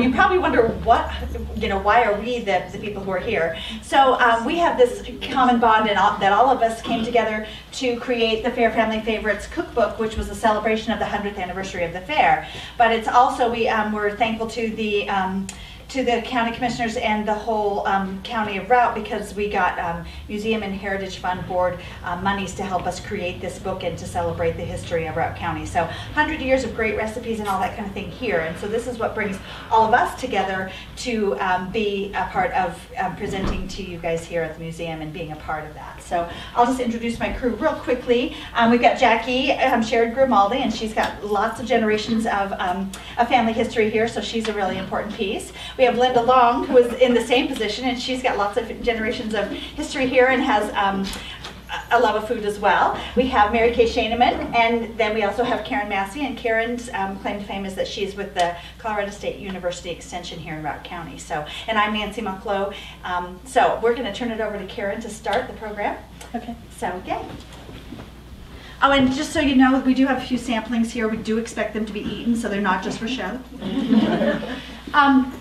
You probably wonder what, you know, why are we the, the people who are here? So um, we have this common bond in all, that all of us came together to create the Fair Family Favorites Cookbook, which was a celebration of the 100th anniversary of the fair. But it's also, we, um, we're thankful to the um, to the county commissioners and the whole um, county of Routt because we got um, Museum and Heritage Fund Board uh, monies to help us create this book and to celebrate the history of Routt County. So 100 years of great recipes and all that kind of thing here. And so this is what brings all of us together to um, be a part of um, presenting to you guys here at the museum and being a part of that. So I'll just introduce my crew real quickly. Um, we've got Jackie um, Sherrod Grimaldi and she's got lots of generations of, a family history here, so she's a really important piece. We have Linda Long, who is in the same position, and she's got lots of generations of history here and has um, a love of food as well. We have Mary Kaye Schoenman, and then we also have Karen Massey, and Karen's um, claim to fame is that she's with the Colorado State University Extension here in Routt County. So, and I'm Nancy Mucklow. Um, so we're going to turn it over to Karen to start the program. Okay. So, yay. Oh, and just so you know, we do have a few samplings here. We do expect them to be eaten, so they're not just for show. um,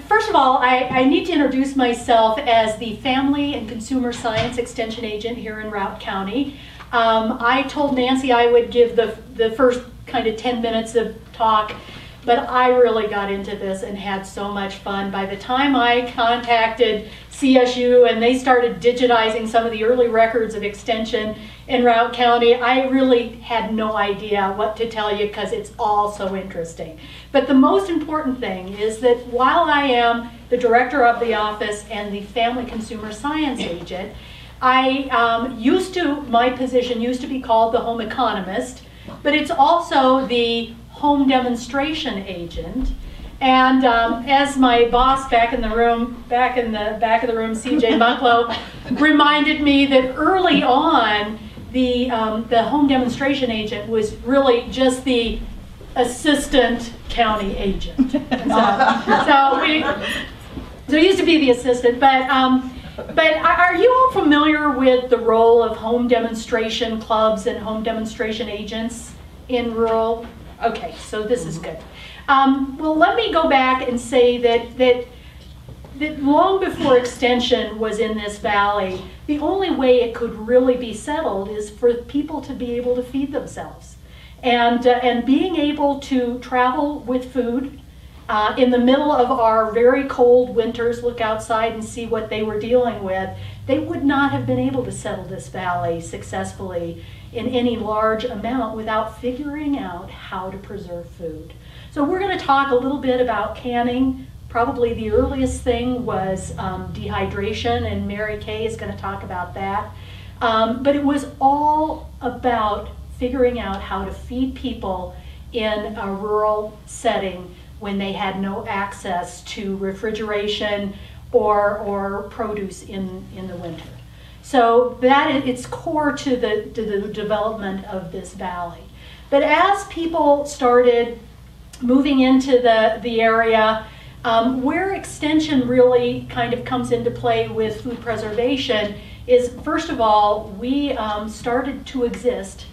first of all, I, I, need to introduce myself as the Family and Consumer Science Extension Agent here in Routt County. Um, I told Nancy I would give the, the first kind of 10 minutes of talk, but I really got into this and had so much fun. By the time I contacted CSU and they started digitizing some of the early records of extension in Routt County, I really had no idea what to tell you because it's all so interesting. But the most important thing is that while I am the director of the office and the family consumer science agent, I um, used to, my position used to be called the home economist, but it's also the home demonstration agent. And um, as my boss back in the room, back in the back of the room, CJ Mucklow, reminded me that early on, the um, the home demonstration agent was really just the assistant county agent. So, so we, so used to be the assistant, but um, but are you all familiar with the role of home demonstration clubs and home demonstration agents in rural? Okay, so this is good. Um, well, let me go back and say that that that long before extension was in this valley, the only way it could really be settled is for people to be able to feed themselves and, uh, and being able to travel with food uh, in the middle of our very cold winters, look outside and see what they were dealing with, they would not have been able to settle this valley successfully in any large amount without figuring out how to preserve food. So we're going to talk a little bit about canning. Probably the earliest thing was um, dehydration, and Mary Kaye is going to talk about that. Um, but it was all about figuring out how to feed people in a rural setting when they had no access to refrigeration or, or produce in, in the winter. So that is, it's core to the, to the development of this valley. But as people started moving into the, the area, um, where extension really kind of comes into play with food preservation is, first of all, we um, started to exist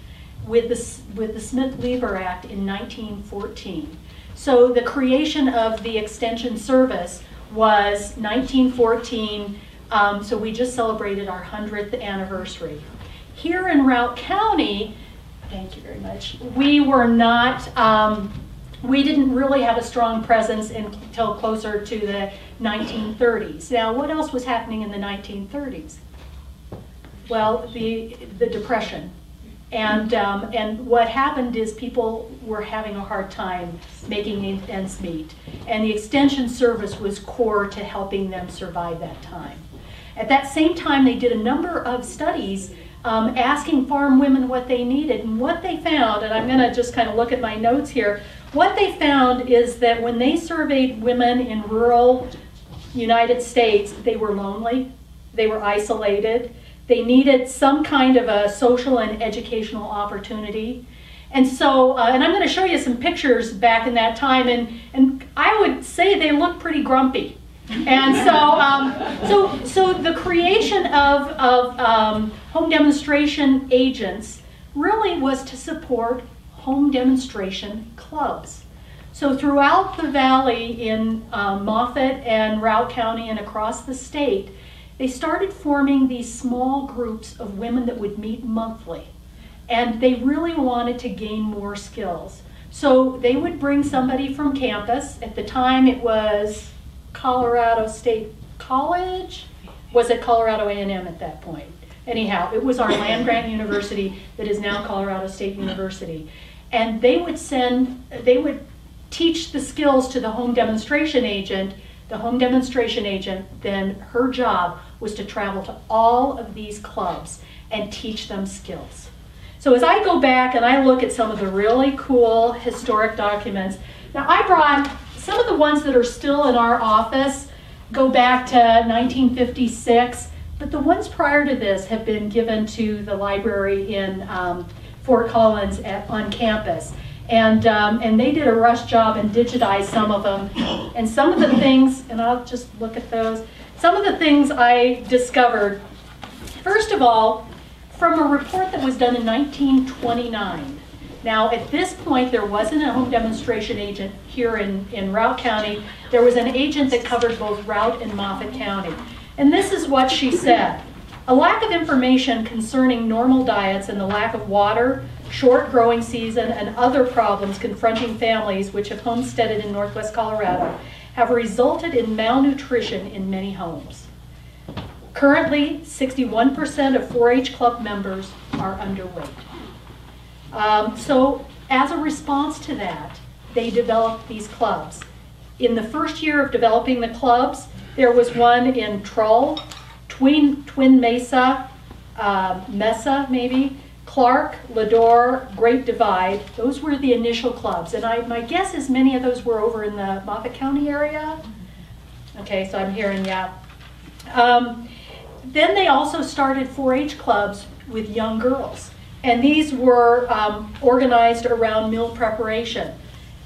with the, with the Smith-Lever Act in 1914. So the creation of the Extension Service was 1914, um, so we just celebrated our 100th anniversary. Here in Routt County, thank you very much, we were not, um, we didn't really have a strong presence until closer to the 1930s. Now, what else was happening in the 1930s? Well, the, the Depression and, um, and what happened is people were having a hard time making ends meet. And the extension service was core to helping them survive that time. At that same time, they did a number of studies um, asking farm women what they needed. And what they found, and I'm going to just kind of look at my notes here, what they found is that when they surveyed women in rural United States, they were lonely, they were isolated, they needed some kind of a social and educational opportunity. And so, uh, and I'm going to show you some pictures back in that time, and, and I would say they look pretty grumpy. And so, um, so, so the creation of, of um, home demonstration agents really was to support home demonstration clubs. So throughout the valley in um, Moffat and Routt County and across the state, they started forming these small groups of women that would meet monthly. And they really wanted to gain more skills. So they would bring somebody from campus. At the time, it was Colorado State College. Was at Colorado A&M at that point? Anyhow, it was our land grant university that is now Colorado State University. And they would send, they would teach the skills to the home demonstration agent. The home demonstration agent, then her job was to travel to all of these clubs and teach them skills. So as I go back and I look at some of the really cool historic documents, now I brought some of the ones that are still in our office go back to 1956, but the ones prior to this have been given to the library in um, Fort Collins at, on campus. And, um, and they did a rush job and digitized some of them. And some of the things, and I'll just look at those, some of the things I discovered, first of all, from a report that was done in 1929. Now, at this point, there wasn't a home demonstration agent here in, in Routt County. There was an agent that covered both Routt and Moffat County. And this is what she said. A lack of information concerning normal diets and the lack of water, short growing season, and other problems confronting families which have homesteaded in northwest Colorado have resulted in malnutrition in many homes. Currently, 61% of 4 H club members are underweight. Um, so, as a response to that, they developed these clubs. In the first year of developing the clubs, there was one in Trull, Twin, Twin Mesa, uh, Mesa maybe, Clark, Lador, Great Divide. Those were the initial clubs. And I, my guess is many of those were over in the Moffat County area. Okay, so I'm hearing, yeah. Um, then they also started 4-H clubs with young girls. And these were um, organized around meal preparation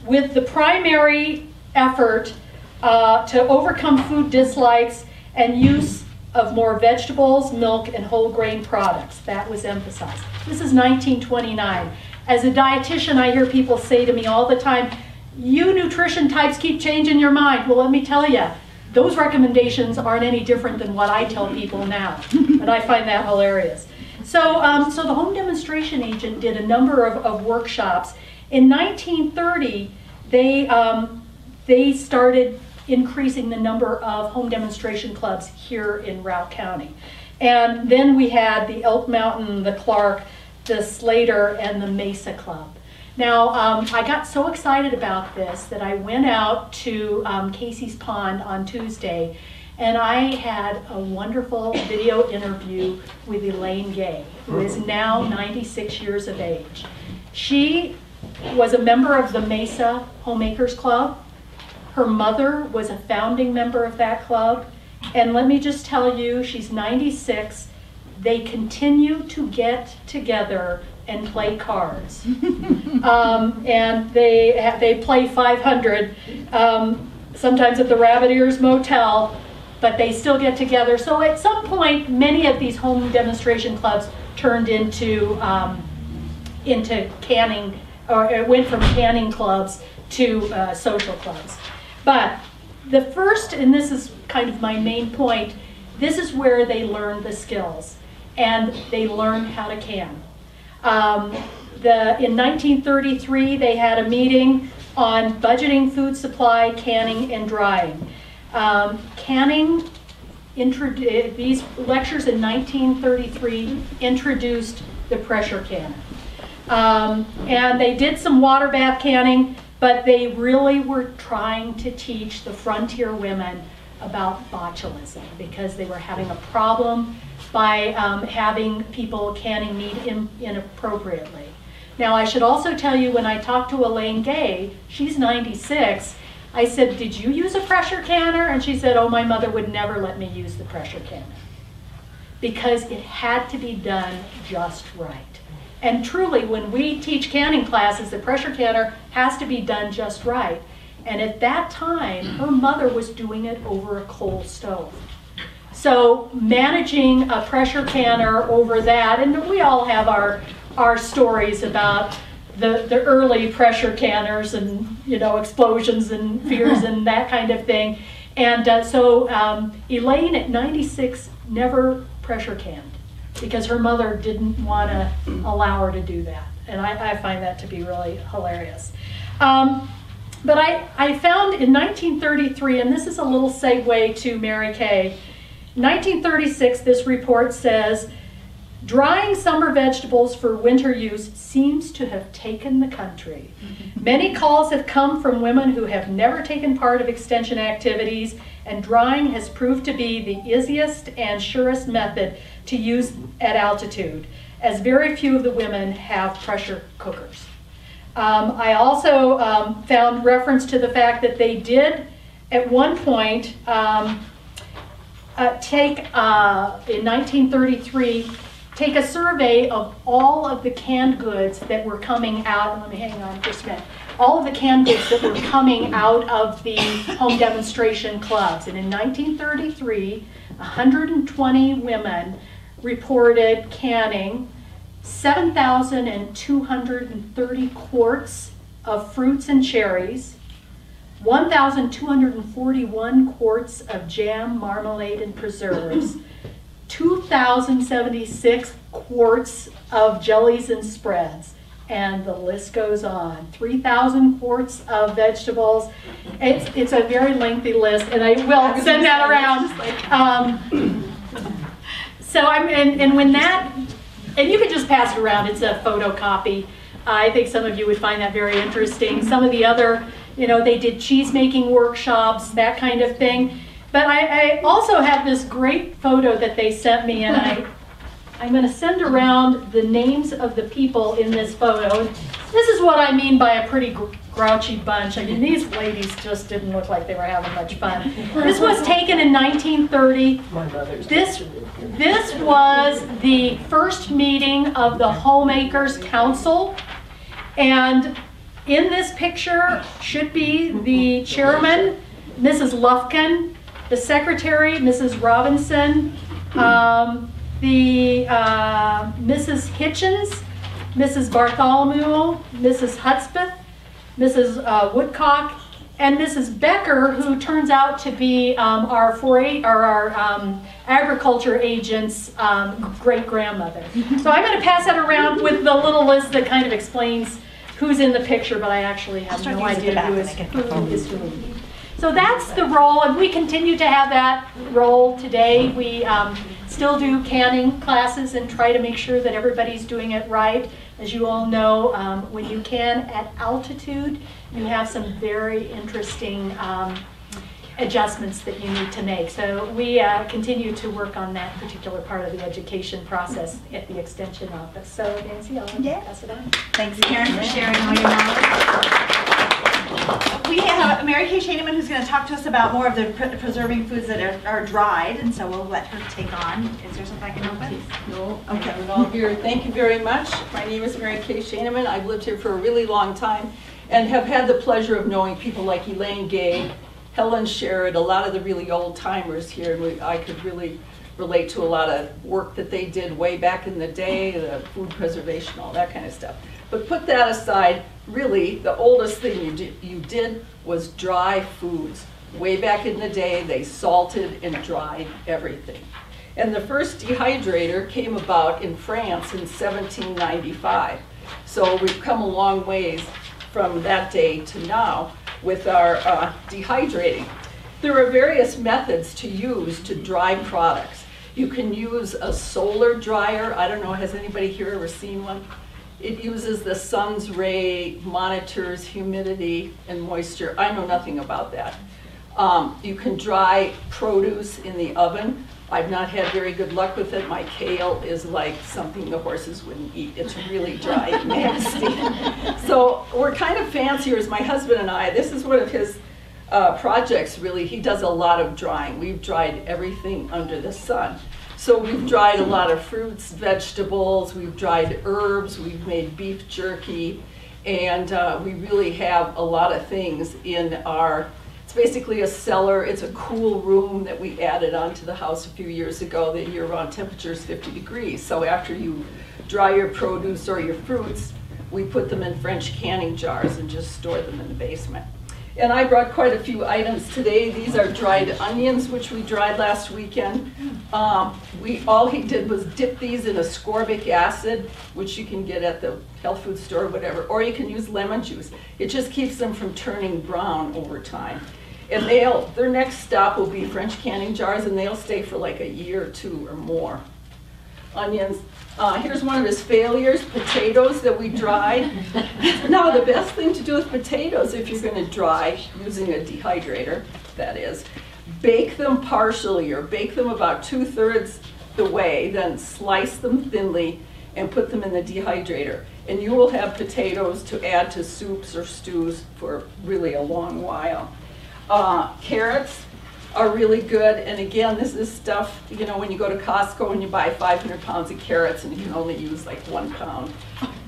with the primary effort uh, to overcome food dislikes and use of more vegetables, milk, and whole grain products. That was emphasized. This is 1929. As a dietitian, I hear people say to me all the time, you nutrition types keep changing your mind. Well, let me tell you, those recommendations aren't any different than what I tell people now. and I find that hilarious. So, um, so the home demonstration agent did a number of, of workshops. In 1930, they, um, they started increasing the number of home demonstration clubs here in Routt County. And then we had the Elk Mountain, the Clark, the Slater, and the Mesa Club. Now, um, I got so excited about this that I went out to um, Casey's Pond on Tuesday and I had a wonderful video interview with Elaine Gay, who is now 96 years of age. She was a member of the Mesa Homemakers Club. Her mother was a founding member of that club. And let me just tell you, she's 96. They continue to get together and play cards. um, and they, they play 500, um, sometimes at the Rabbit Ears Motel, but they still get together. So at some point, many of these home demonstration clubs turned into, um, into canning, or it went from canning clubs to uh, social clubs. But the first, and this is kind of my main point, this is where they learn the skills and they learn how to can. Um, the, in 1933, they had a meeting on budgeting food supply, canning, and drying. Um, canning, these lectures in 1933 introduced the pressure canner. Um, and they did some water bath canning, but they really were trying to teach the frontier women about botulism because they were having a problem by um, having people canning meat in, inappropriately. Now, I should also tell you when I talked to Elaine Gay, she's 96, I said, Did you use a pressure canner? And she said, Oh, my mother would never let me use the pressure canner because it had to be done just right. And truly, when we teach canning classes, the pressure canner has to be done just right. And at that time, her mother was doing it over a coal stove. So managing a pressure canner over that, and we all have our, our stories about the, the early pressure canners and, you know, explosions and fears and that kind of thing. And uh, so um, Elaine at 96 never pressure canned because her mother didn't want to allow her to do that. And I, I find that to be really hilarious. Um, but I, I found in 1933, and this is a little segue to Mary Kaye. 1936, this report says drying summer vegetables for winter use seems to have taken the country. Many calls have come from women who have never taken part of extension activities, and drying has proved to be the easiest and surest method to use at altitude, as very few of the women have pressure cookers. Um, I also um, found reference to the fact that they did, at one point, um, uh, take, uh, in 1933, take a survey of all of the canned goods that were coming out. Let me hang on just a minute. All of the canned goods that were coming out of the home demonstration clubs. And in 1933, 120 women reported canning 7,230 quarts of fruits and cherries, 1,241 quarts of jam, marmalade, and preserves, 2,076 quarts of jellies and spreads, and the list goes on. 3,000 quarts of vegetables. It's, it's a very lengthy list, and I will send that around. Um, so I'm, and, and when that, and you can just pass it around, it's a photocopy. I think some of you would find that very interesting. Some of the other, you know, they did cheese making workshops, that kind of thing. But I, I also have this great photo that they sent me, and I, I'm going to send around the names of the people in this photo. This is what I mean by a pretty gr- grouchy bunch. I mean, these ladies just didn't look like they were having much fun. This was taken in 1930. My mother's. This, this was the first meeting of the Homemakers Council. And in this picture should be the chairman, Mrs. Lufkin, the secretary, Mrs. Robinson, um, the uh, Mrs. Hitchens, Mrs. Bartholomew, Mrs. Hudspeth, Mrs. Uh, Woodcock, and Mrs. Becker, who turns out to be um, our 4 or our um, agriculture agent's um, great grandmother. So I'm going to pass that around with the little list that kind of explains who's in the picture, but I actually have no idea who is, who is who. So that's the role, and we continue to have that role today. We um, still do canning classes and try to make sure that everybody's doing it right. As you all know, um, when you can at altitude, you have some very interesting um, adjustments that you need to make. So we uh, continue to work on that particular part of the education process at the Extension Office. So Nancy, I'll Yeah. pass it on. Thanks, Karen, for sharing all your knowledge. We have Mary Kaye Schoenman who's going to talk to us about more of the pre- preserving foods that are, are dried, and so we'll let her take on. Is there something I can help with? No, Okay. it all here. Thank you very much. My name is Mary Kaye Schoenman. I've lived here for a really long time and have had the pleasure of knowing people like Elaine Gay, Helen Sherrod, a lot of the really old timers here. We- I could really relate to a lot of work that they did way back in the day, the food preservation, all that kind of stuff. But put that aside, really, the oldest thing you did, you did was dry foods. Way back in the day, they salted and dried everything. And the first dehydrator came about in France in 1795. So we've come a long ways from that day to now with our uh, dehydrating. There are various methods to use to dry products. You can use a solar dryer. I don't know, has anybody here ever seen one? It uses the sun's ray, monitors humidity and moisture. I know nothing about that. Um, you can dry produce in the oven. I've not had very good luck with it. My kale is like something the horses wouldn't eat. It's really dry and nasty. So we're kind of fanciers, my husband and I. This is one of his uh, projects, really. He does a lot of drying. We've dried everything under the sun. So we've dried a lot of fruits, vegetables, we've dried herbs, we've made beef jerky, and uh, we really have a lot of things in our, it's basically a cellar, it's a cool room that we added onto the house a few years ago. The year-round temperature is 50 degrees. So after you dry your produce or your fruits, we put them in French canning jars and just store them in the basement. And I brought quite a few items today. These are dried onions, which we dried last weekend. Um, we, all he did was dip these in ascorbic acid, which you can get at the health food store or whatever, or you can use lemon juice. It just keeps them from turning brown over time. And they'll, their next stop will be French canning jars, and they'll stay for like a year or two or more. Onions. Uh, here's one of his failures, potatoes that we dried. now, the best thing to do with potatoes, if you're going to dry using a dehydrator, that is, bake them partially or bake them about two thirds the way, then slice them thinly and put them in the dehydrator. And you will have potatoes to add to soups or stews for really a long while. Uh, carrots are really good, and again, this is stuff, you know, when you go to Costco and you buy 500 pounds of carrots and you can only use like one pound.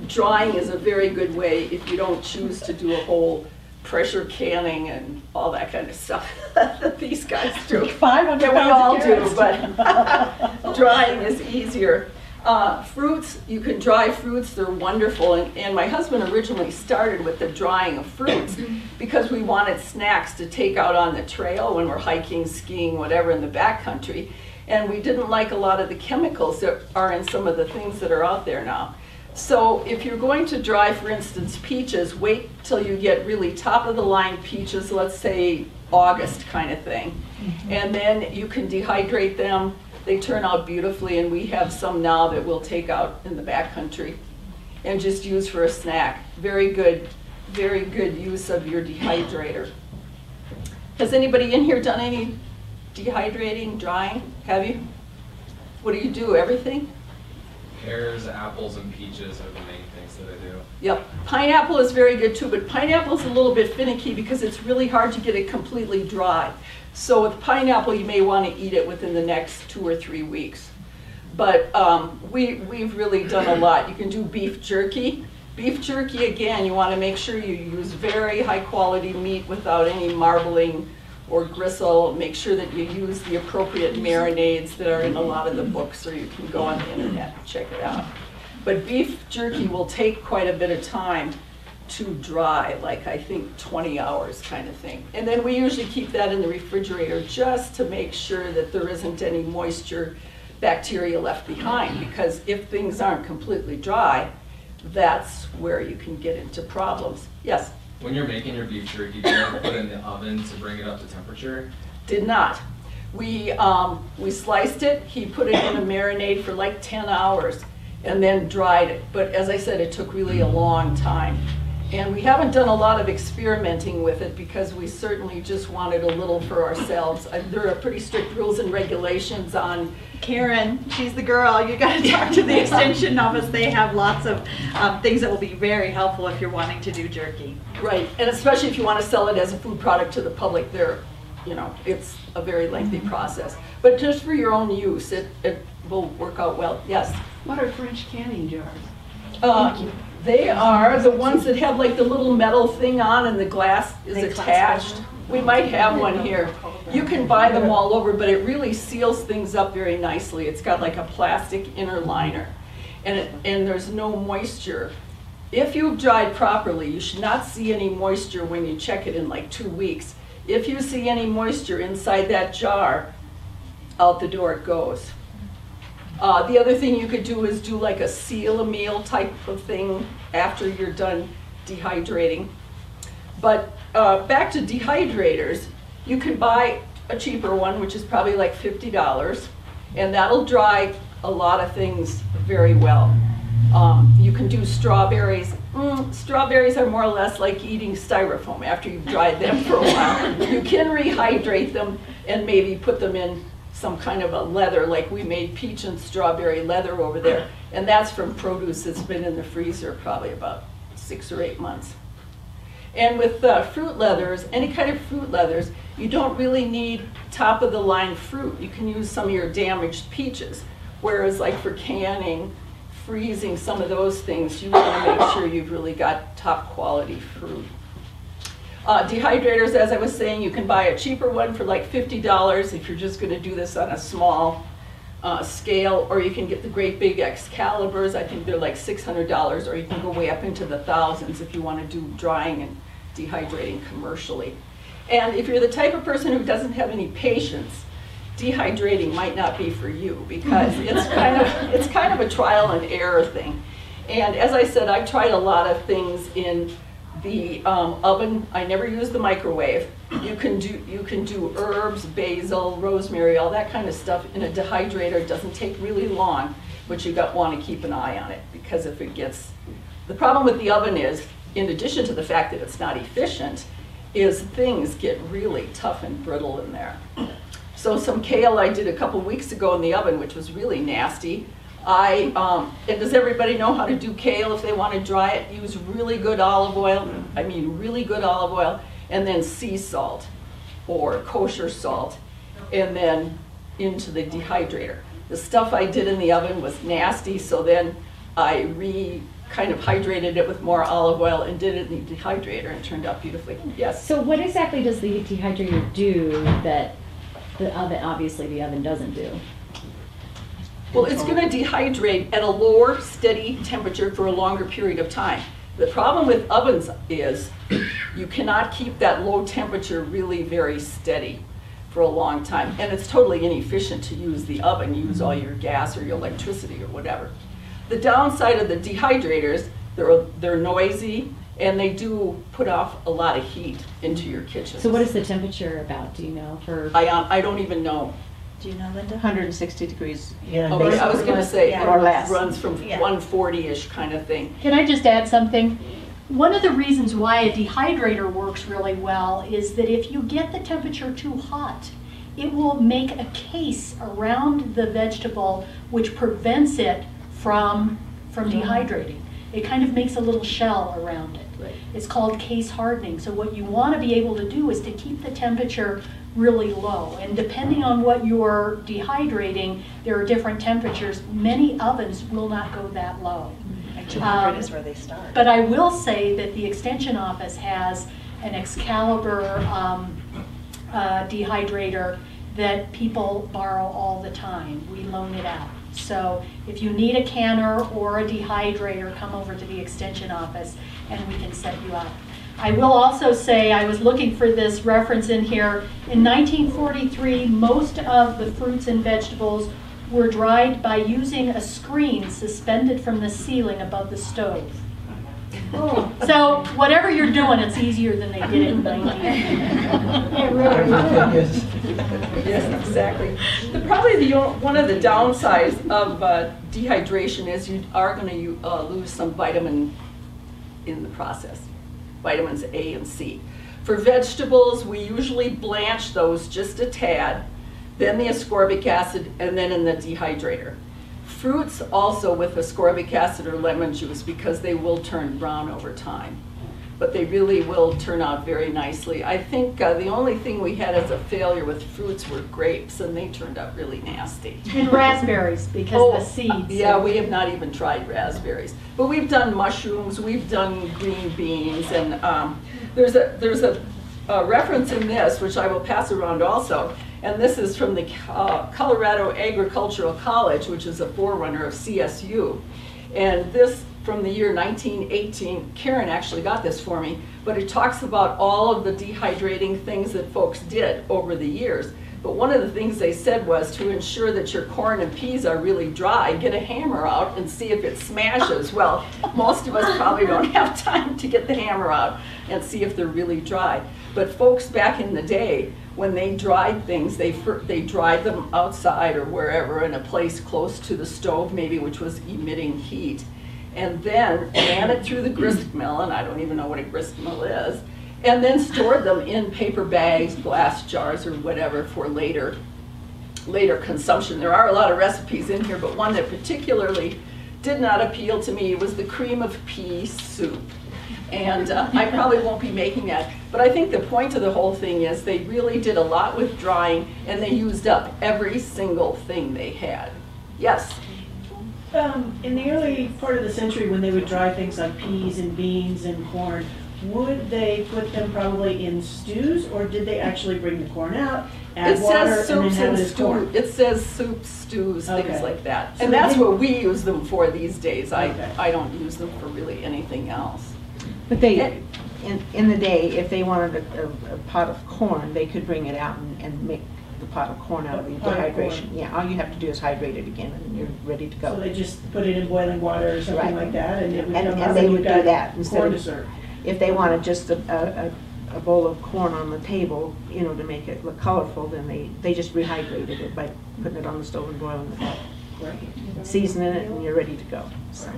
Drying is a very good way if you don't choose to do a whole pressure canning and all that kind of stuff that these guys do. 500 Yeah, we all do, but drying is easier. Uh, fruits, you can dry fruits, they're wonderful. And, and my husband originally started with the drying of fruits because we wanted snacks to take out on the trail when we're hiking, skiing, whatever in the backcountry. And we didn't like a lot of the chemicals that are in some of the things that are out there now. So if you're going to dry, for instance, peaches, wait till you get really top of the line peaches, let's say August kind of thing. And then you can dehydrate them. They turn out beautifully, and we have some now that we'll take out in the backcountry and just use for a snack. Very good, very good use of your dehydrator. Has anybody in here done any dehydrating, drying? Have you? What do you do, everything? Pears, apples, and peaches are the main things that I do. Yep, pineapple is very good too, but pineapple's a little bit finicky because it's really hard to get it completely dry. So with pineapple, you may want to eat it within the next two or three weeks. But um, we, we've really done a lot. You can do beef jerky. Beef jerky, again, you want to make sure you use very high quality meat without any marbling or gristle. Make sure that you use the appropriate marinades that are in a lot of the books, or you can go on the internet and check it out. But beef jerky will take quite a bit of time to dry, like I think 20 hours kind of thing. And then we usually keep that in the refrigerator just to make sure that there isn't any moisture, bacteria left behind. Because if things aren't completely dry, that's where you can get into problems. Yes, When you're making your beef jerky, do you ever put it in the oven to bring it up to temperature? did not. We, um, we sliced it, he put it in a marinade for like 10 hours and then dried it. But as I said, it took really a long time. And we haven't done a lot of experimenting with it because we certainly just wanted a little for ourselves. Uh, There are pretty strict rules and regulations on, Karen, she's the girl. You got to talk to the extension office. They have lots of um, things that will be very helpful if you're wanting to do jerky. right, and especially if you want to sell it as a food product to the public, there, you know, it's a very lengthy process. But just for your own use, it, it will work out well, yes. What are French canning jars? Uh, They are the ones that have like the little metal thing on and the glass is They attached. We might have one here. You can buy them all over, but it really seals things up very nicely. It's got like a plastic inner liner. And it, and there's no moisture. If you've dried properly, you should not see any moisture when you check it in like two weeks. If you see any moisture inside that jar, out the door it goes. Uh, the other thing you could do is do like a seal a meal type of thing after you're done dehydrating. But uh, back to dehydrators, you can buy a cheaper one, which is probably like fifty dollars, and that'll dry a lot of things very well. Um, you can do strawberries. Mm, strawberries are more or less like eating styrofoam after you've dried them for a while. You can rehydrate them and maybe put them in some kind of a leather, like we made peach and strawberry leather over there. And that's from produce that's been in the freezer probably about six or eight months. And with uh, fruit leathers, any kind of fruit leathers, you don't really need top of the line fruit. You can use some of your damaged peaches. Whereas like for canning, freezing some of those things, you want to make sure you've really got top quality fruit. Uh, dehydrators, as I was saying, you can buy a cheaper one for like fifty dollars if you're just gonna do this on a small uh, scale, or you can get the great big Excaliburs, I think they're like six hundred dollars, or you can go way up into the thousands if you wanna do drying and dehydrating commercially. And if you're the type of person who doesn't have any patience, dehydrating might not be for you because it's kind of, it's kind of a trial and error thing. And as I said, I've tried a lot of things in the um, oven. I never use the microwave. You can do, you can do herbs, basil, rosemary, all that kind of stuff in a dehydrator. It doesn't take really long, but you got, want to keep an eye on it because if it gets, the problem with the oven is, in addition to the fact that it's not efficient, is things get really tough and brittle in there. So some kale I did a couple weeks ago in the oven, which was really nasty. I, um, and does everybody know how to do kale if they want to dry it? Use really good olive oil, I mean really good olive oil, and then sea salt or kosher salt, and then into the dehydrator. The stuff I did in the oven was nasty, so then I re, kind of hydrated it with more olive oil and did it in the dehydrator and turned out beautifully. Yes? So what exactly does the dehydrator do that the oven, obviously the oven doesn't do? Well, it's going to dehydrate at a lower, steady temperature for a longer period of time. The problem with ovens is you cannot keep that low temperature really very steady for a long time. And it's totally inefficient to use the oven, use all your gas or your electricity or whatever. The downside of the dehydrators, they're, they're noisy and they do put off a lot of heat into your kitchen. So what is the temperature about, do you know, for? I, um, I don't even know. Do you know, Linda? 160 degrees. Yeah, Oh, I was gonna say, Yeah. Or less. runs from Yeah. 140-ish kind of thing. Can I just add something? One of the reasons why a dehydrator works really well is that if you get the temperature too hot, it will make a case around the vegetable which prevents it from, from dehydrating. It kind of makes a little shell around it. It's called case hardening. So what you want to be able to do is to keep the temperature really low. And depending on what you're dehydrating, there are different temperatures. Many ovens will not go that low. 200 Um, is where they start. But I will say that the extension office has an Excalibur um, uh, dehydrator that people borrow all the time. We loan it out. So if you need a canner or a dehydrator, come over to the extension office and we can set you up. I will also say, I was looking for this reference in here. In 1943, most of the fruits and vegetables were dried by using a screen suspended from the ceiling above the stove. So whatever you're doing, it's easier than they did it in 19. Yes, exactly. The, probably the, one of the downsides of uh, dehydration is you are going to uh, lose some vitamin in the process, vitamins A and C. For vegetables, we usually blanch those just a tad, then the ascorbic acid, and then in the dehydrator. Fruits also with ascorbic acid or lemon juice because they will turn brown over time. But they really will turn out very nicely. I think uh, the only thing we had as a failure with fruits were grapes, and they turned out really nasty. And raspberries, because Oh, the seeds. Yeah, we have not even tried raspberries. But we've done mushrooms, we've done green beans, and um, there's a, there's a a reference in this, which I will pass around also, and this is from the uh, Colorado Agricultural College, which is a forerunner of CSU. And this, from the year 1918, Karen actually got this for me, but it talks about all of the dehydrating things that folks did over the years. But one of the things they said was to ensure that your corn and peas are really dry, get a hammer out and see if it smashes. Well, most of us probably don't have time to get the hammer out and see if they're really dry. But folks back in the day, when they dried things, they, they dried them outside or wherever in a place close to the stove maybe, which was emitting heat. And then ran it through the grist mill, and I don't even know what a grist mill is, and then stored them in paper bags, glass jars, or whatever for later, later consumption. There are a lot of recipes in here, but one that particularly did not appeal to me was the cream of pea soup. And uh, I probably won't be making that, but I think the point of the whole thing is they really did a lot with drying, and they used up every single thing they had. Yes? Um, in the early part of the century, when they would dry things like peas and beans and corn, would they put them probably in stews, or did they actually bring the corn out, add It water, says and then soups have and it as corn? stew, it says soups, stews, things like that. So And they that's didn't- what we use them for these days. I, Okay. I don't use them for really anything else. But they, in, in the day, if they wanted a, a- a pot of corn, they could bring it out and, and make the pot of corn out of the Pot of corn. dehydration. Yeah, all you have to do is hydrate it again and you're ready to go. So they just put it in boiling water or something Right. like that, and it would And- come and out, they and would you've do got that instead corn of- to serve. If they wanted just a, a, a- a bowl of corn on the table, you know, to make it look colorful, then they, they just rehydrated it by putting it on the stove and boiling it up. Right. Seasoning it and you're ready to go. So,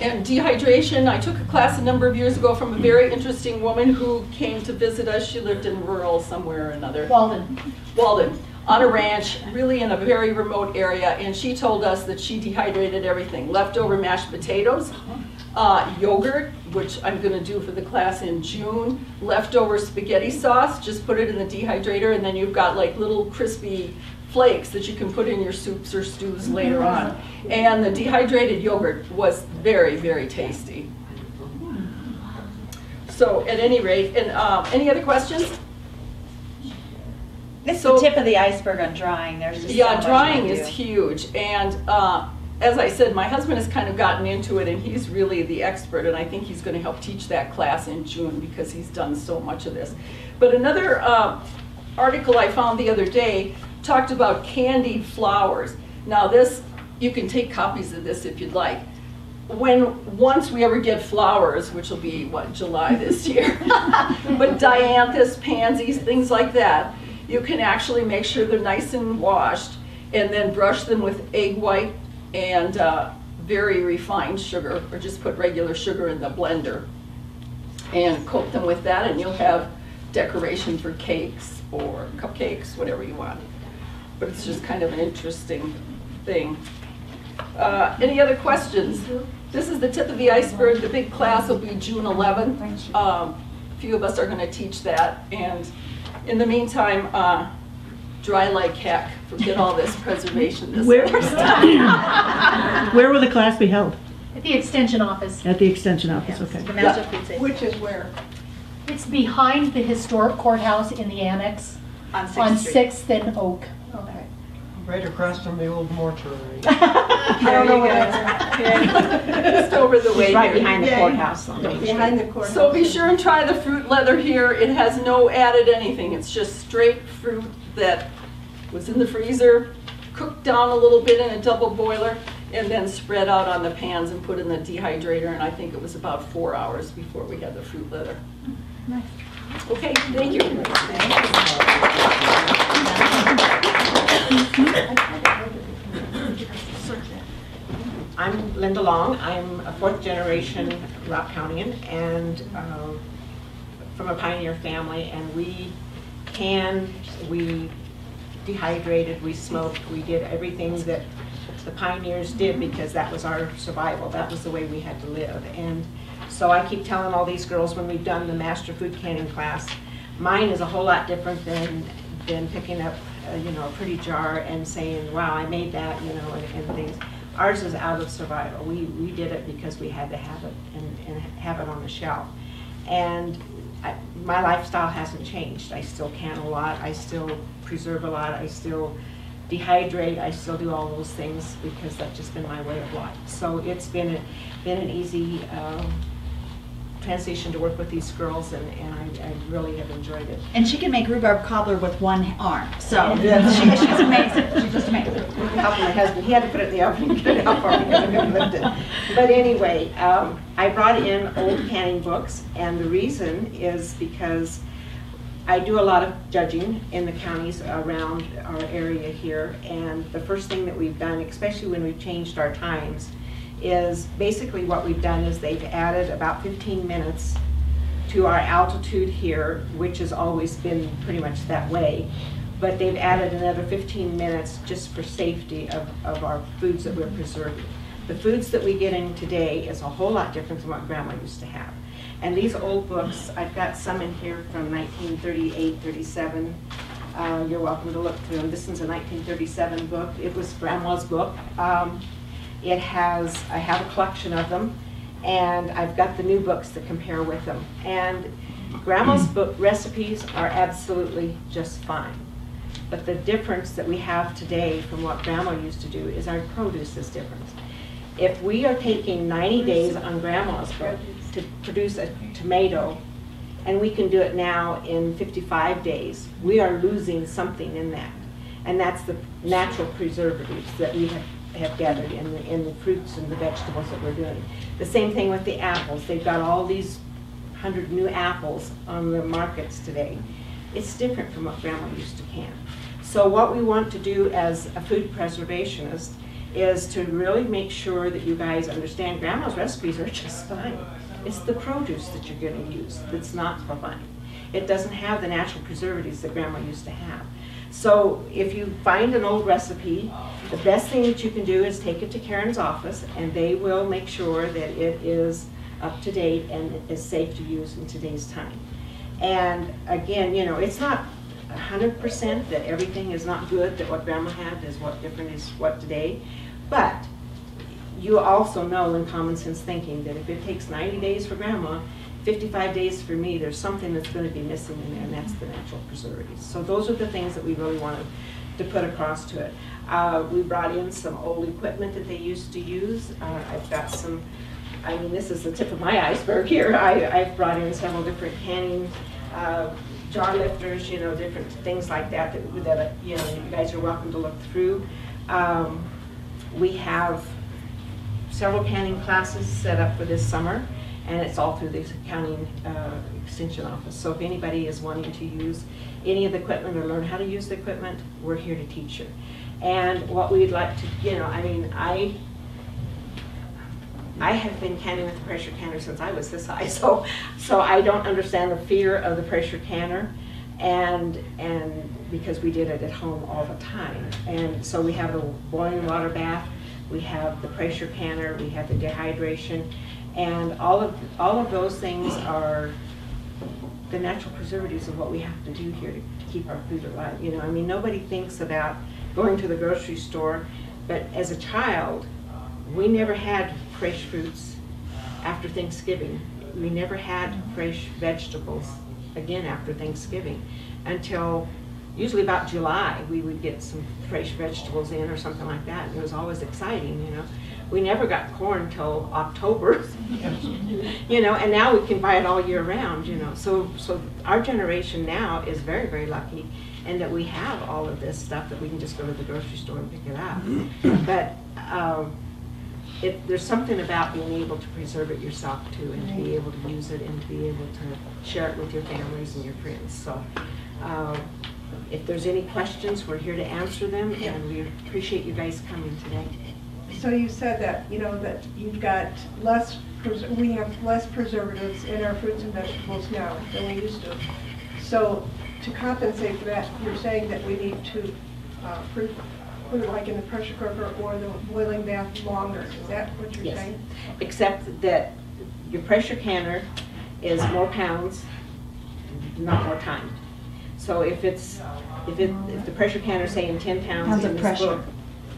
And dehydration, I took a class a number of years ago from a very interesting woman who came to visit us. She lived in rural somewhere or another. Walden. Walden, on a ranch, really in a very remote area, and she told us that she dehydrated everything. Leftover mashed potatoes, uh, yogurt, which I'm gonna do for the class in June, leftover spaghetti sauce, just put it in the dehydrator, and then you've got like little crispy flakes that you can put in your soups or stews later on. And the dehydrated yogurt was very, very tasty. So at any rate, and, um, any other questions? This is So- the tip of the iceberg on drying, there's just so Yeah, much drying is huge, and uh, as I said, my husband has kind of gotten into it, and he's really the expert, and I think he's going to help teach that class in June because he's done so much of this. But another uh, article I found the other day talked about candied flowers. Now this, you can take copies of this if you'd like. When, once we ever get flowers, which will be, what, July this year, but dianthus, pansies, things like that, you can actually make sure they're nice and washed and then brush them with egg white and uh, very refined sugar, or just put regular sugar in the blender and coat them with that, and you'll have decoration for cakes or cupcakes, whatever you want. But it's just kind of an interesting thing. Uh, Any other questions? This is the tip of the iceberg. The big class will be June 11th. Um, A few of us are going to teach that, and in the meantime, uh, dry like heck. Forget all this preservation. this Where, other stuff. where will the class be held? At the extension office. At the extension office, Yes, okay. The Master Food Safety Which is where? It's behind the historic courthouse in the annex on on Sixth Street. 6th and Oak. Okay. Right across from the old mortuary. I don't know where that's Just over the way It's right here. behind the Yeah. courthouse on Main Street. Behind the courthouse. So be sure and try the fruit leather here. It has no added anything. It's just straight fruit that was in the freezer, cooked down a little bit in a double boiler, and then spread out on the pans and put in the dehydrator. And I think it was about four hours before we had the fruit leather. Okay, thank you. I'm Linda Long. I'm a fourth generation Routt Countyan and um, from a pioneer family. And we canned, we dehydrated, we smoked, we did everything that the pioneers did because that was our survival. That was the way we had to live. And so I keep telling all these girls when we've done the master food canning class, mine is a whole lot different than, than picking up, uh, you know, a pretty jar and saying, wow, I made that, you know, and, and things. Ours is out of survival. We, we did it because we had to have it and, and have it on the shelf. And I, my lifestyle hasn't changed. I still can a lot. I still preserve a lot. I still dehydrate. I still do all those things because that's just been my way of life. So it's been a, been an easy um, transition to work with these girls, and, and I, I really have enjoyed it. And she can make rhubarb cobbler with one arm, so she- she's amazing, she's just amazing. helping my husband. He had to put it in the oven and get it out for me because I couldn't lift it. But anyway, um, I brought in old canning books, and the reason is because I do a lot of judging in the counties around our area here, and the first thing that we've done, especially when we've changed our times, is basically what we've done is they've added about 15 minutes to our altitude here, which has always been pretty much that way. But they've added another 15 minutes just for safety of, of our foods that we're preserving. The foods that we get in today is a whole lot different than what grandma used to have. And these old books, I've got some in here from 1938, 37. Uh, you're welcome to look through them. This is a 1937 book. It was grandma's book. Um, it has, I have a collection of them, And I've got the new books that compare with them. And grandma's hmm. book recipes are absolutely just fine. But the difference that we have today from what grandma used to do is our produce is different. If we are taking 90 days on grandma's book to produce a tomato, and we can do it now in 55 days, we are losing something in that. And that's the natural preservatives that we have, have gathered in the, in the fruits and the vegetables that we're doing. The same thing with the apples. They've got all these hundred new apples on the markets today. It's different from what grandma used to can. So what we want to do as a food preservationist is to really make sure that you guys understand grandma's recipes are just fine. It's the produce that you're gonna use that's not fine. It doesn't have the natural preservatives that grandma used to have. So if you find an old recipe, the best thing that you can do is take it to Karen's office and they will make sure that it is up to date and is safe to use in today's time. And again, you know, it's not hundred percent that everything is not good, that what grandma had is what different is what today. But you also know in common sense thinking that if it takes ninety days for grandma, fifty-five days for me, there's something that's gonna be missing in there, and that's the natural preservatives. So those are the things that we really wanted to put across to it. Uh, we brought in some old equipment that they used to use. Uh, I've got some, I mean, this is the tip of my iceberg here. I, I've brought in several different canning, uh, jar lifters, you know, different things like that, that, that, you know, you guys are welcome to look through. Um, we have several canning classes set up for this summer, and it's all through the accounting uh, extension office. So if anybody is wanting to use any of the equipment or learn how to use the equipment, we're here to teach you. And what we'd like to, you know, I mean, I, I have been canning with the pressure canner since I was this high, so, so I don't understand the fear of the pressure canner. And, and because we did it at home all the time. And so we have the boiling water bath, we have the pressure canner, we have the dehydration, and all of, all of those things are the natural preservatives of what we have to do here to, to keep our food alive. You know, I mean, nobody thinks about going to the grocery store, but as a child, we never had fresh fruits after Thanksgiving. We never had fresh vegetables again after Thanksgiving until usually about July, we would get some fresh vegetables in or something like that. and It was always exciting, you know. We never got corn till October, you know, and now we can buy it all year round, you know. So, so our generation now is very, very lucky and that we have all of this stuff that we can just go to the grocery store and pick it up. But um, it, there's something about being able to preserve it yourself too and to be able to use it and to be able to share it with your families and your friends. So uh, if there's any questions, we're here to answer them and we appreciate you guys coming today. So you said that, you know, that you've got less, pres- we have less preservatives in our fruits and vegetables now than we used to. So to compensate for that, you're saying that we need to uh, pre- put it like in the pressure cooker or the boiling bath longer. Is that what you're Yes. saying? Except that your pressure canner is more pounds, not more time. So if it's, if it, if the pressure canner is saying ten pounds Pounds of pressure.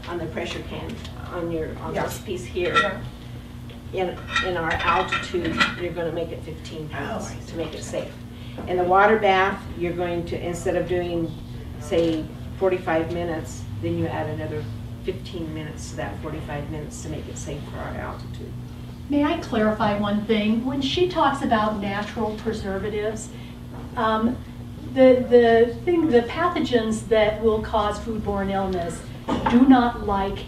on the pressure can, on your, on Yeah. this piece here, in, in our altitude, you're gonna make it fifteen pounds to make it safe. In the water bath, you're going to, instead of doing, say, forty-five minutes, then you add another fifteen minutes to that forty-five minutes to make it safe for our altitude. May I clarify one thing? When she talks about natural preservatives, um, the, the thing, the pathogens that will cause foodborne illness do not like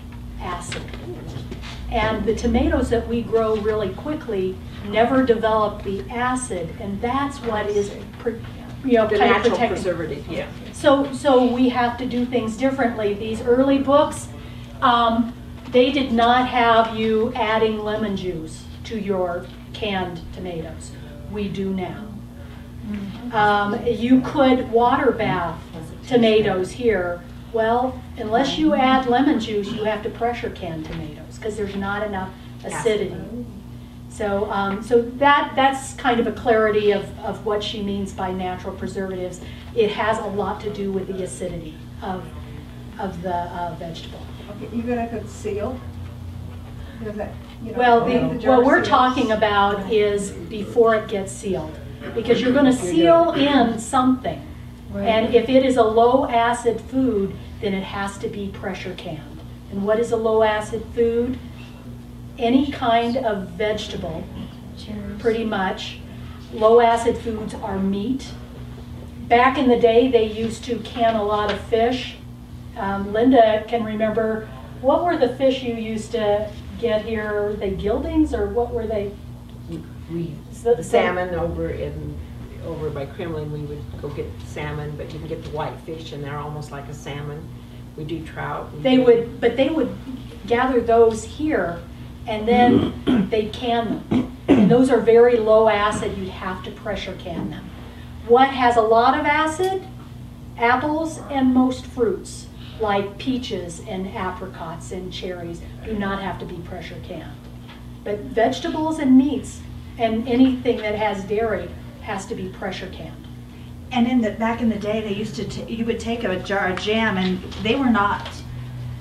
acid. And the tomatoes that we grow really quickly never develop the acid, and that's what is, you know, The kind of natural protecting. preservative, yeah. So, so we have to do things differently. These early books, um, they did not have you adding lemon juice to your canned tomatoes. We do now. Um, you could water bath tomatoes here. Well, unless you add lemon juice, you have to pressure can tomatoes because there's not enough acidity. So, um, so that, that's kind of a clarity of, of what she means by natural preservatives. It has a lot to do with the acidity of, of the uh, vegetable. Okay, even if it's sealed? That, you know? Well, leave the, what we're talking about is before it gets sealed. Because you're gonna seal in something. And if it is a low-acid food, then it has to be pressure canned. And what is a low-acid food? Any kind of vegetable, pretty much. Low-acid foods are meat. Back in the day, they used to can a lot of fish. Um, Linda can remember, what were the fish you used to get here? Were they gildings or what were they? We, So- the salmon over in, over by Kremmling, we would go get salmon, but you can get the white fish and they're almost like a salmon. We do trout. we They do- would, but they would gather those here and then they'd can them. And those are very low acid, you'd have to pressure can them. What has a lot of acid? Apples and most fruits, like peaches and apricots and cherries, do not have to be pressure canned. But vegetables and meats and anything that has dairy has to be pressure canned. And in the, back in the day, they used to, you would take a jar of jam and they were not,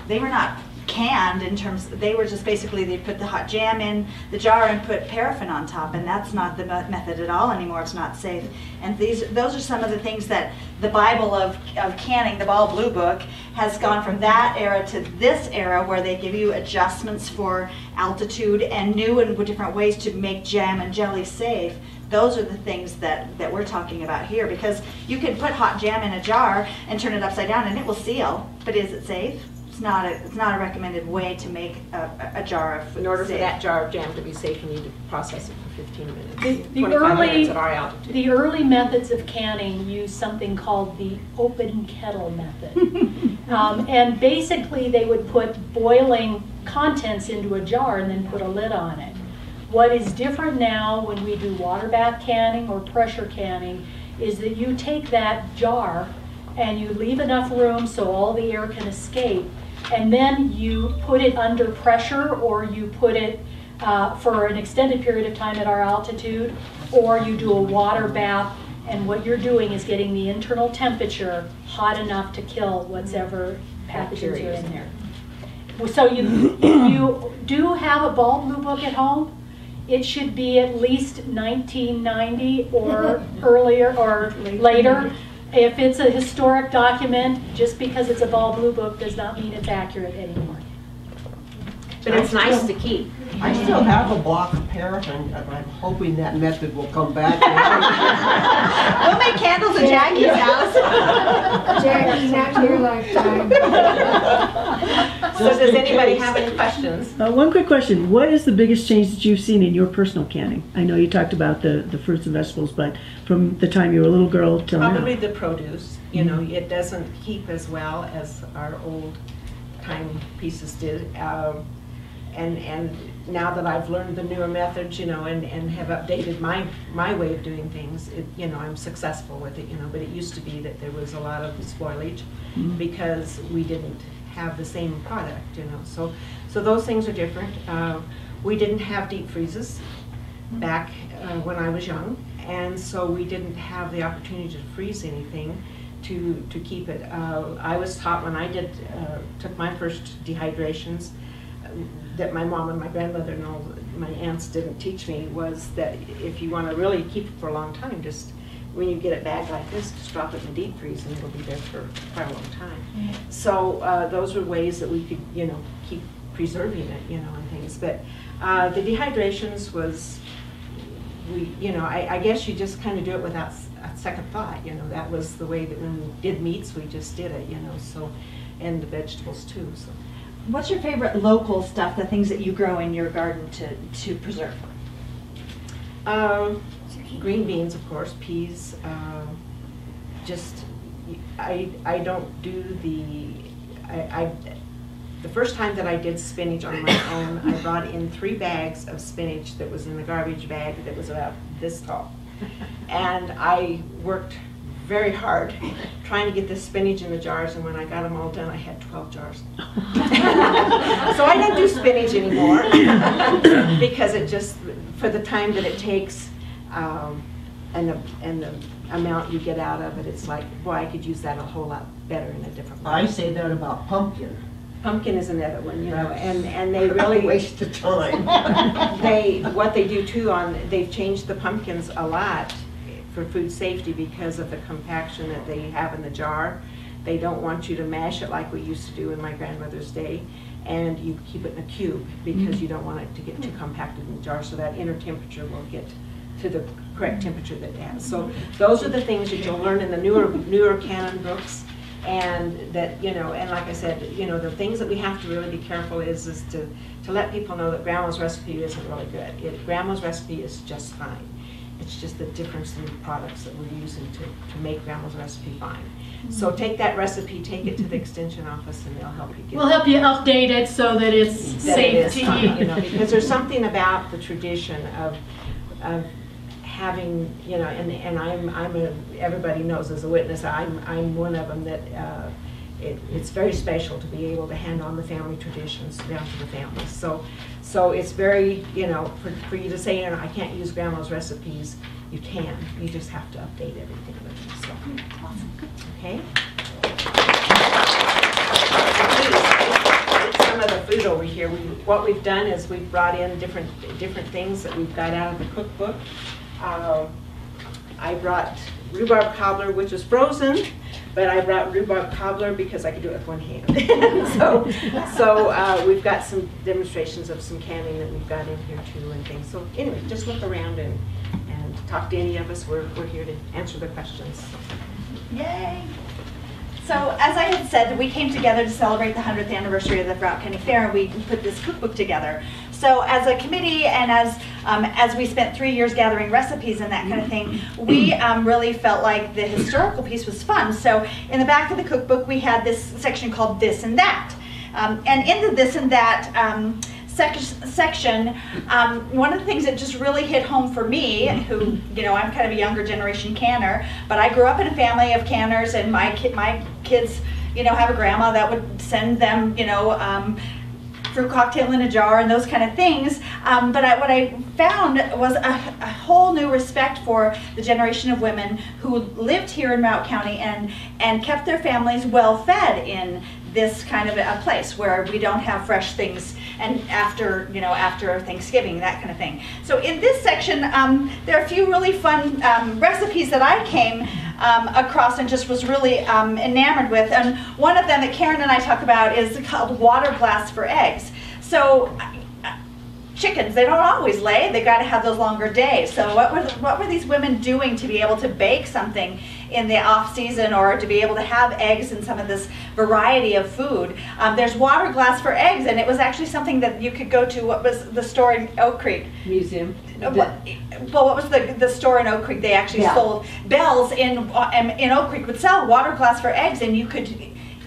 they were not canned in terms, they were just basically, they put the hot jam in the jar and put paraffin on top, and that's not the method at all anymore, it's not safe. And these, those are some of the things that the Bible of, of canning, the Ball Blue Book, has gone from that era to this era where they give you adjustments for altitude and new and different ways to make jam and jelly safe those are the things that, that we're talking about here, because you can put hot jam in a jar and turn it upside down and it will seal, but is it safe? It's not a, it's not a recommended way to make a, a- a jar of food In order for safe. that jar of jam to be safe, you need to process it for 15 minutes. the 25 early- minutes at our altitude. The early methods of canning used something called the open kettle method. Um, and basically, they would put boiling contents into a jar and then put a lid on it. What is different now when we do water bath canning or pressure canning is that you take that jar and you leave enough room so all the air can escape, and then you put it under pressure or you put it uh, for an extended period of time at our altitude, or you do a water bath, and what you're doing is getting the internal temperature hot enough to kill whatever pathogens are in there. So you, if you do have a ball blue book at home, it should be at least 1990 or earlier or later. If it's a historic document, just because it's a ball blue book does not mean it's accurate anymore. But it's nice to keep. I still have a block of paraffin, and I'm hoping that method will come back. We'll make candles in Jackie's house. Jackie, not your lifetime. So does anybody have any questions? Uh, one quick question, what is the biggest change that you've seen in your personal canning? I know you talked about the, the fruits and vegetables, but from the time you were a little girl till now? Probably the produce, you know, it doesn't keep as well as our old time pieces did. Um, And, and now that I've learned the newer methods, you know, and, and have updated my, my way of doing things, it, you know, I'm successful with it, you know, but it used to be that there was a lot of spoilage because we didn't have the same product, you know, so, so those things are different. Uh, We didn't have deep freezes back uh, when I was young, and so we didn't have the opportunity to freeze anything to, to keep it. Uh, I was taught when I did, uh, took my first dehydrations, that my mom and my grandmother and all my aunts didn't teach me was that if you want to really keep it for a long time, just when you get it bagged like this, just drop it in the deep freeze and it'll be there for quite a long time. So uh, those were ways that we could, you know, keep preserving it, you know, and things. But uh, the dehydrations was, we, you know, I, I guess you just kind of do it without a second thought, you know. That was the way that when we did meats, we just did it, you know, so, and the vegetables too, so. What's your favorite local stuff, the things that you grow in your garden to, to preserve? Um, green beans, of course, peas, um, just, I, I don't do the, I, I, the first time that I did spinach on my own, I brought in three bags of spinach that was in the garbage bag that was about this tall. And I worked very hard trying to get this spinach in the jars, and when I got them all done, I had 12 jars. So I don't do spinach anymore because it just, for the time that it takes um, and the, and the amount you get out of it, it's like, boy, I could use that a whole lot better in a different way. I say that about pumpkin. pumpkin is another one, you know, and, and they really. Waste the time. They, what they do too on, they've changed the pumpkins a lot for food safety because of the compaction that they have in the jar. They don't want you to mash it like we used to do in my grandmother's day. And you keep it in a cube because mm-hmm. you don't want it to get too compacted in the jar so that inner temperature will get to the correct temperature that it has. So those are the things that you'll learn in the newer, newer canon books. And that, you know, and like I said, you know, the things that we have to really be careful is, is to, to let people know that grandma's recipe isn't really good. It, grandma's recipe is just fine. It's just the difference in the products that we're using to, to make grandma's recipe fine. So take that recipe, take it to the extension office and they'll help you get. We'll help you update it so that it's that it safe is to fine, You eat. know, because there's something about the tradition of, of having, you know, and, and I'm, I'm a, everybody knows as a witness, I'm, I'm one of them that, uh, it, it's very special to be able to hand on the family traditions down to the families. So, so it's very, you know, for, for you to say, you know, I can't use grandma's recipes, you can, you just have to update everything with it, so. Okay? Some of the food over here, we, what we've done is we've brought in different, different things that we've got out of the cookbook. Uh, I brought rhubarb cobbler, which is frozen, but I brought rhubarb cobbler because I could do it with one hand. So, so uh, we've got some demonstrations of some canning that we've got in here too and things. So anyway, just look around and, and talk to any of us. We're, we're here to answer the questions. Yay! So as I had said, we came together to celebrate the 100th anniversary of the Routt County Fair, and we put this cookbook together. So as a committee and as, um, as we spent three years gathering recipes and that kind of thing, we um, really felt like the historical piece was fun. So in the back of the cookbook, we had this section called This and That. Um, and in the This and That, um, sec- section, um, one of the things that just really hit home for me, who, you know, I'm kind of a younger generation canner, but I grew up in a family of canners, and my ki- my kids, you know, have a grandma that would send them, you know. Fruit cocktail in a jar and those kind of things. Um, but I, what I found was a, a whole new respect for the generation of women who lived here in Routt County and, and kept their families well fed in this kind of a place where we don't have fresh things and after you know after Thanksgiving that kind of thing. So in this section, um, there are a few really fun um, recipes that I came um, across and just was really um, enamored with. And one of them that Karen and I talk about is called water glass for eggs. So uh, chickens, they don't always lay. They got to have those longer days. So what were what were these women doing to be able to bake something in the off season or to be able to have eggs and some of this variety of food? Um, there's water glass for eggs, and it was actually something that you could go to. What was the store in Oak Creek? Museum. Uh, what- Well, what was the, the store in Oak Creek? They actually Yeah. sold bells in um, in Oak Creek would sell water glass for eggs, and you could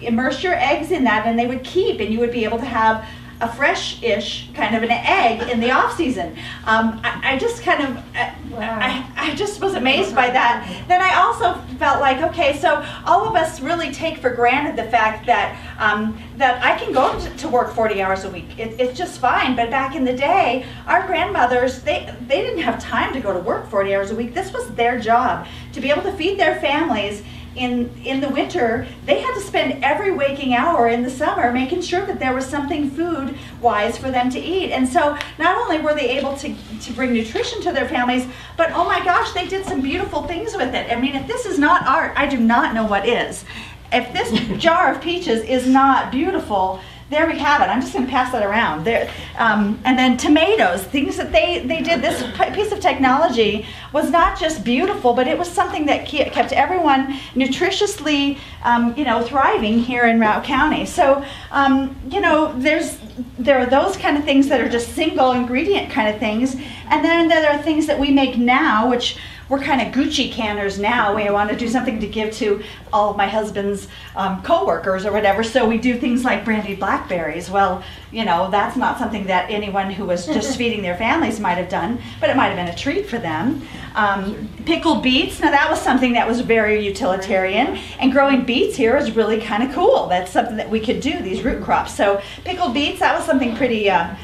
immerse your eggs in that, and they would keep, and you would be able to have a fresh-ish kind of an egg in the off season. Um, I, I just kind of, I, I, I just was amazed by that. Then I also felt like, okay, so all of us really take for granted the fact that um, that I can go to, to work 40 hours a week. It, it's just fine. But back in the day, our grandmothers they they didn't have time to go to work 40 hours a week. This was their job to be able to feed their families in in the winter they had to spend every waking hour in the summer making sure that there was something food wise for them to eat. And so not only were they able to to bring nutrition to their families but oh my gosh they did some beautiful things with it. I mean if this is not art i do not know what is. If this jar of peaches is not beautiful there we have it. I'm just going to pass that around. There, um, and then tomatoes, things that they, they did. This piece of technology was not just beautiful, but it was something that ke- kept everyone nutritiously, um, you know, thriving here in Routt County. So, um, you know, there's there are those kind of things that are just single ingredient kind of things, and then there are things that we make now, which we're kind of Gucci canners now. We want to do something to give to all of my husband's um, coworkers or whatever. So we do things like brandied blackberries. Well, you know, that's not something that anyone who was just feeding their families might have done, but it might have been a treat for them. Um, pickled beets. Now that was something that was very utilitarian, and growing beets here is really kind of cool. That's something that we could do. These root crops. So pickled beets. That was something pretty. Uh,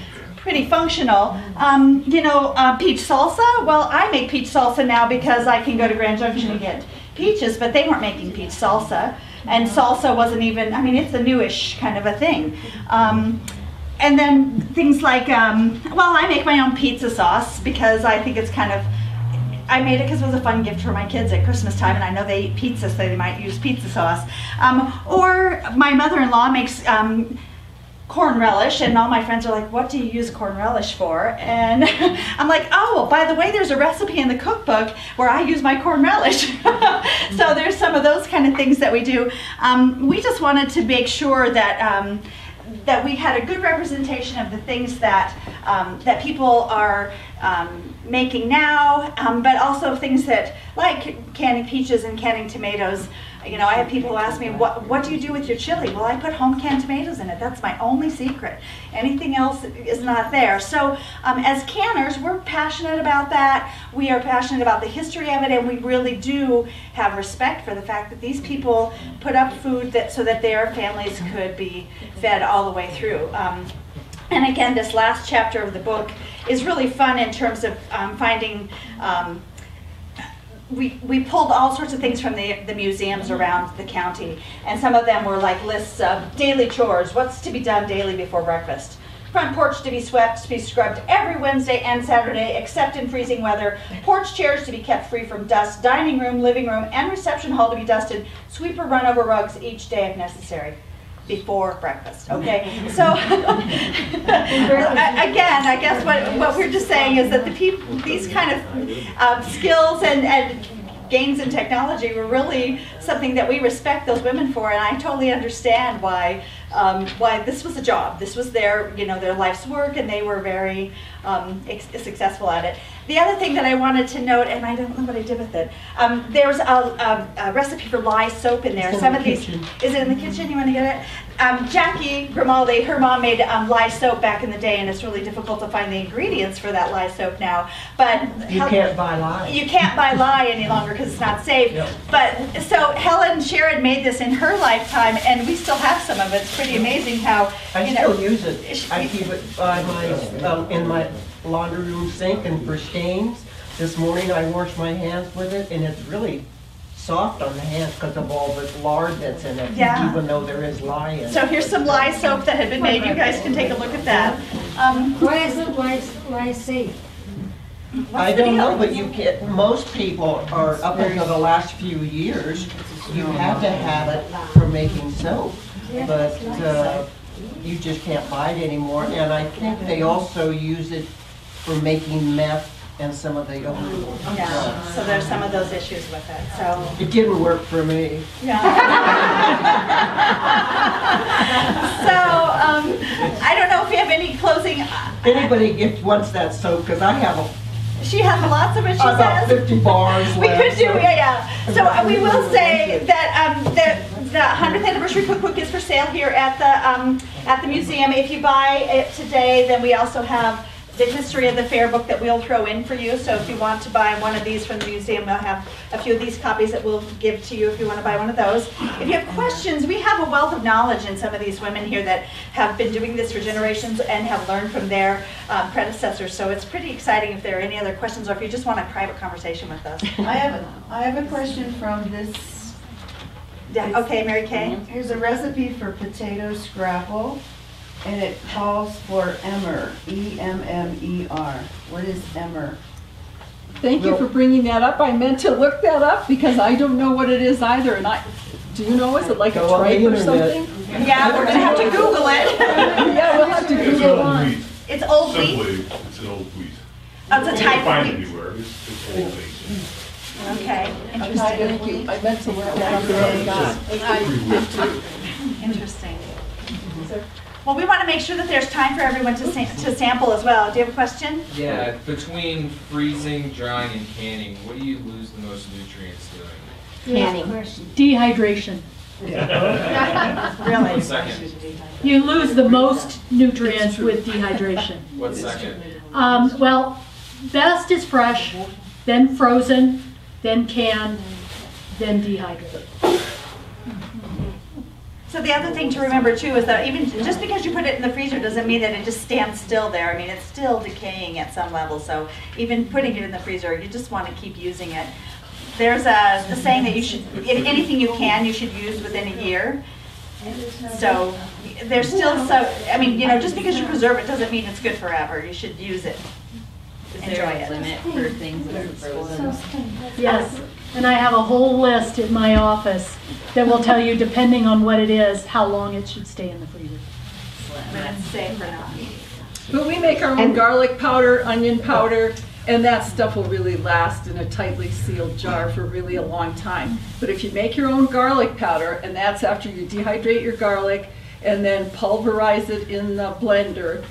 pretty functional. Um, you know, uh, peach salsa. Well, I make peach salsa now because I can go to Grand Junction and get peaches, but they weren't making peach salsa. and salsa wasn't even, I mean, it's a newish kind of a thing. Um, and then things like, um, well, I make my own pizza sauce because I think it's kind of, I made it because it was a fun gift for my kids at Christmas time, and I know they eat pizza, so they might use pizza sauce. Um, or my mother-in-law makes um, corn relish, and all my friends are like, "What do you use corn relish for?" And I'm like, "Oh, by the way, there's a recipe in the cookbook where I use my corn relish." so there's some of those kind of things that we do. Um, we just wanted to make sure that. Um, that we had a good representation of the things that um, that people are um, making now, um, but also things that like canning peaches and canning tomatoes. You know, I have people who ask me, "What what do you do with your chili?" Well, I put home canned tomatoes in it. That's my only secret. Anything else is not there. So, um, as canners, we're passionate about that. We are passionate about the history of it, and we really do have respect for the fact that these people put up food that so that their families could be fed all the way through. Um, and again, this last chapter of the book is really fun in terms of um, finding. Um, we, we pulled all sorts of things from the, the museums mm-hmm. around the county, and some of them were like lists of daily chores, what's to be done daily before breakfast. Front porch to be swept, to be scrubbed every Wednesday and Saturday, except in freezing weather. Porch chairs to be kept free from dust. Dining room, living room, and reception hall to be dusted. Sweep or run over rugs each day if necessary before breakfast, okay? So, again, I guess what, what we're just saying is that the people, these kind of um, skills and, and gains in technology were really something that we respect those women for, and I totally understand why, um, why this was a job. This was their, you know, their life's work, and they were very um, ex- successful at it. The other thing that I wanted to note, and I don't know what I did with it, um, there's a, a, a recipe for lye soap in there. It's in Some the of these, kitchen. is it in the kitchen? You want to get it? Um, Jackie Grimaldi, her mom made um, lye soap back in the day, and it's really difficult to find the ingredients for that lye soap now. But You Hel- can't buy lye. you can't buy lye any longer because it's not safe. Yep. But so Helen Sherrod made this in her lifetime, and we still have some of it. It's pretty amazing how I you know. still use it. I keep it by my, um, in my laundry room sink and for stains. This morning I washed my hands with it and it's really soft on the hands because of all the lard that's in it. Yeah. Even though there is lye in it. So here's some lye soap that had been made. You guys can take a look at that. Um, Why is it why, why safe? I what's the don't know, but you can't, most people are, up until the last few years, you have to have it for making soap. But, uh, you just can't buy it anymore, and I think they also use it for making meth and some of the other Yeah, drugs. so there's some of those issues with it. So It didn't work for me. Yeah. so um, I don't know if you have any closing. Anybody gets, wants that soap, because I have a- She has lots of it. She about says. 50 bars We left. could do, so- yeah, yeah. So uh, we will say that um, the the 100th anniversary cookbook is for sale here at the um, at the museum. If you buy it today, then we also have the history of the fair book that we'll throw in for you. So if you want to buy one of these from the museum, we'll have a few of these copies that we'll give to you if you want to buy one of those. If you have questions, we have a wealth of knowledge in some of these women here that have been doing this for generations and have learned from their um, predecessors. So it's pretty exciting if there are any other questions or if you just want a private conversation with us. I have, a- I have a question from this, Yeah, okay, Mary Kaye? here's a recipe for potato scrapple, and it calls for emmer, E E-M-M-E-R. What is emmer? Thank you for bringing that up. I meant to look that up because I don't know what it is either, and I, do you know, is it like a Go on the tripe or internet. something? Yeah, we're gonna have to Google it. Yeah, we'll have to It's Google old it. wheat. It's old wheat. Simply, it's an old wheat. Oh, it's a You type can't find of it wheat. anywhere, it's, it's old wheat. Okay, Thank interesting. you. I meant to look that up, and I forgot. Interesting. Well, we want to make sure that there's time for everyone to sa- to sample as well. Do you have a question? Yeah, between freezing, drying, and canning, what do you lose the most nutrients doing? Canning. Dehydration. Really? What second? You lose the most nutrients with dehydration. What second? Um, well, best is fresh, then frozen, then canned, then dehydrated. So the other thing to remember too is that even just because you put it in the freezer doesn't mean that it just stands still there. I mean, it's still decaying at some level. So even putting it in the freezer, you just want to keep using it. there's a, a saying that you should, an- anything you can, you should use within a year. So there's still so, I mean, you know, just because you preserve it doesn't mean it's good forever. You should use it. Enjoy it. limit for things that are frozen? Yes, and I have a whole list in my office that will tell you, depending on what it is, how long it should stay in the freezer. But safe for now. But we make our own garlic powder, onion powder, and that stuff will really last in a tightly sealed jar for really a long time. But if you make your own garlic powder, and that's after you dehydrate your garlic and then pulverize it in the blender,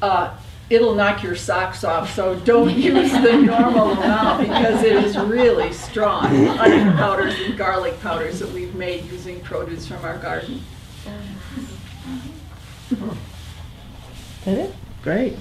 uh, it'll knock your socks off. So don't use the normal amount because it is really strong. Onion powders and garlic powders that we've made using produce from our garden. Is that it? Great.